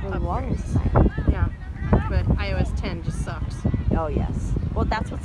for the longest time. Yeah, but iOS 10 just sucks. Oh yes. Well, that's what's